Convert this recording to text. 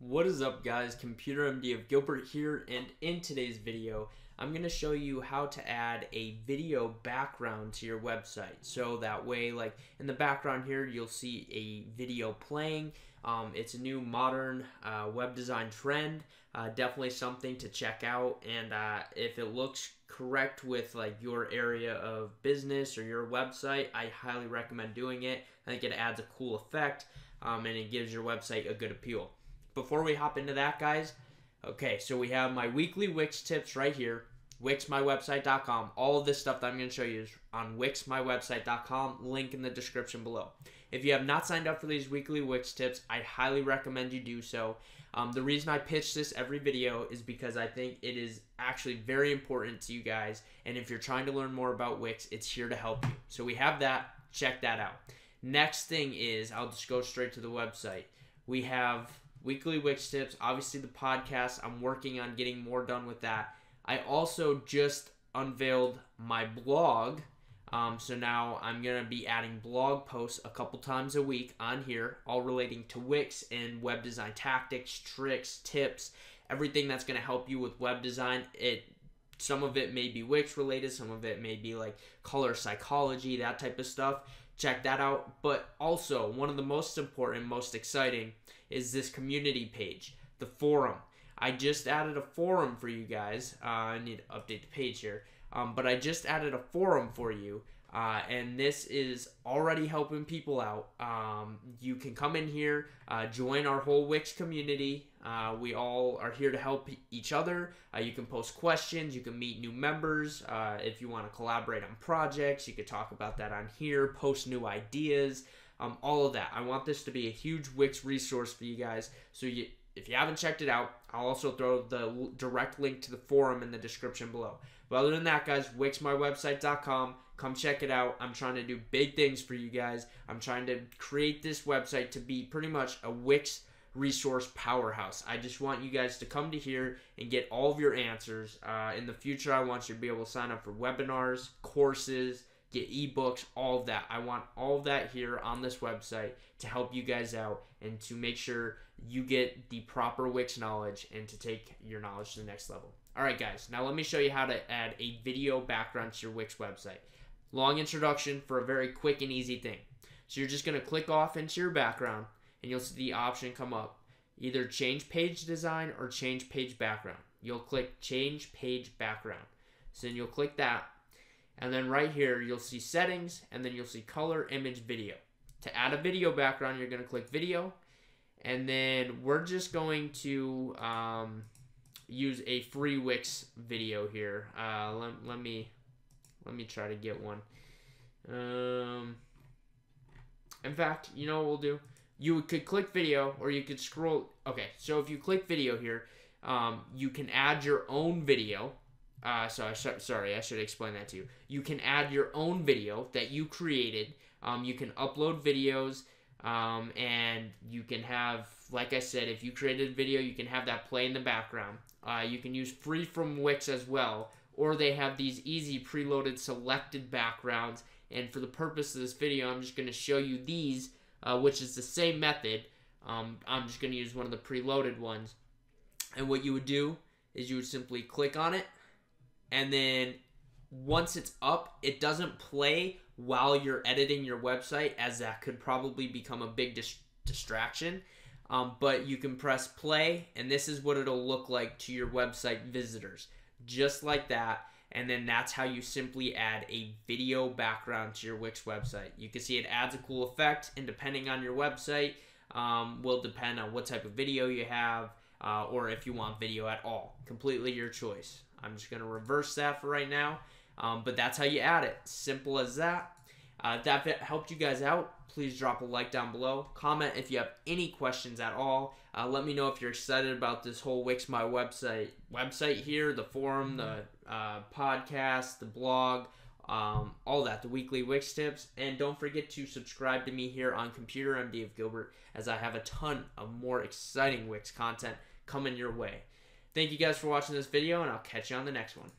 What is up guys, Computer MD of Gilbert here and in today's video I'm going to show you how to add a video background to your website. So that way like in the background here you'll see a video playing. Um, it's a new modern uh, web design trend. Uh, definitely something to check out and uh, if it looks correct with like your area of business or your website I highly recommend doing it. I think it adds a cool effect um, and it gives your website a good appeal before we hop into that, guys, okay, so we have my weekly Wix tips right here, wixmywebsite.com. All of this stuff that I'm going to show you is on wixmywebsite.com, link in the description below. If you have not signed up for these weekly Wix tips, I highly recommend you do so. Um, the reason I pitch this every video is because I think it is actually very important to you guys. And if you're trying to learn more about Wix, it's here to help you. So we have that. Check that out. Next thing is, I'll just go straight to the website. We have weekly Wix tips, obviously the podcast. I'm working on getting more done with that. I also just unveiled my blog. Um, so now I'm going to be adding blog posts a couple times a week on here, all relating to Wix and web design tactics, tricks, tips, everything that's going to help you with web design. It some of it may be Wix related, some of it may be like color psychology, that type of stuff. Check that out. But also, one of the most important, most exciting is this community page, the forum. I just added a forum for you guys. Uh, I need to update the page here. Um, but I just added a forum for you. Uh, and this is already helping people out. Um, you can come in here, uh, join our whole Wix community. Uh, we all are here to help each other. Uh, you can post questions, you can meet new members. Uh, if you want to collaborate on projects, you could talk about that on here, post new ideas um, all of that. I want this to be a huge Wix resource for you guys. So you, if you haven't checked it out, I'll also throw the direct link to the forum in the description below. But other than that, guys, wixmywebsite.com. Come check it out. I'm trying to do big things for you guys. I'm trying to create this website to be pretty much a Wix resource powerhouse. I just want you guys to come to here and get all of your answers. Uh, in the future, I want you to be able to sign up for webinars, courses, get ebooks, all of that. I want all of that here on this website to help you guys out and to make sure you get the proper Wix knowledge and to take your knowledge to the next level. All right, guys, now let me show you how to add a video background to your Wix website. Long introduction for a very quick and easy thing. So you're just going to click off into your background and you'll see the option come up. Either change page design or change page background. You'll click change page background. So then you'll click that and then right here, you'll see settings, and then you'll see color, image, video. To add a video background, you're going to click video. And then we're just going to um, use a free Wix video here. Uh, let, let me let me try to get one. Um, in fact, you know what we'll do? You could click video, or you could scroll. Okay, so if you click video here, um, you can add your own video uh, so I sh- sorry, I should explain that to you. You can add your own video that you created. Um, you can upload videos, um, and you can have, like I said, if you created a video, you can have that play in the background. Uh, you can use free from Wix as well, or they have these easy preloaded selected backgrounds. And for the purpose of this video, I'm just going to show you these, uh, which is the same method. Um, I'm just going to use one of the preloaded ones. And what you would do is you would simply click on it and then once it's up, it doesn't play while you're editing your website, as that could probably become a big dis- distraction. Um, but you can press play, and this is what it'll look like to your website visitors, just like that. And then that's how you simply add a video background to your Wix website. You can see it adds a cool effect, and depending on your website, um, will depend on what type of video you have, uh, or if you want video at all. Completely your choice. I'm just going to reverse that for right now. Um, but that's how you add it. Simple as that. Uh, if that helped you guys out, please drop a like down below. Comment if you have any questions at all. Uh, let me know if you're excited about this whole Wix My website website here, the forum, the uh, podcast, the blog, um, all that, the weekly Wix tips. And don't forget to subscribe to me here on Computer MD of Gilbert as I have a ton of more exciting Wix content coming your way. Thank you guys for watching this video, and I'll catch you on the next one.